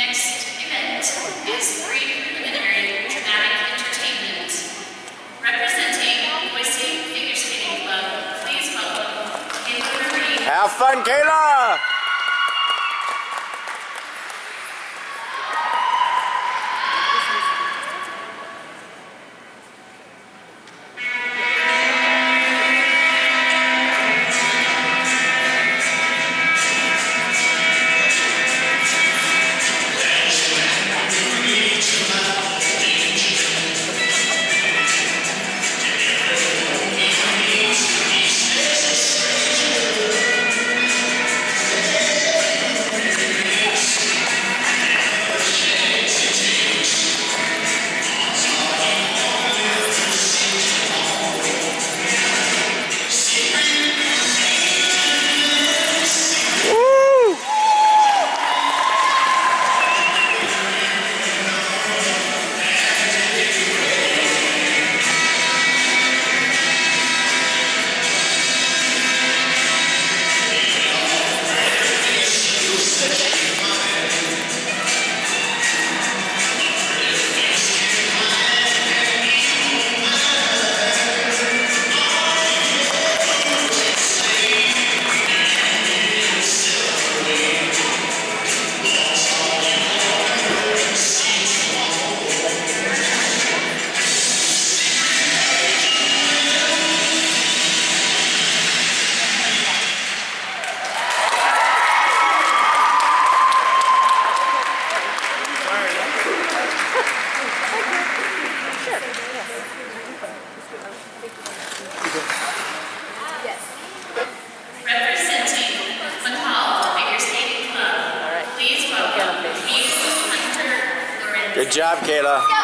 Next event is free preliminary dramatic entertainment. Representing Boise Figure Skating Club, please follow Kayla Marie. Have fun, Kayla! Good job, Kayla.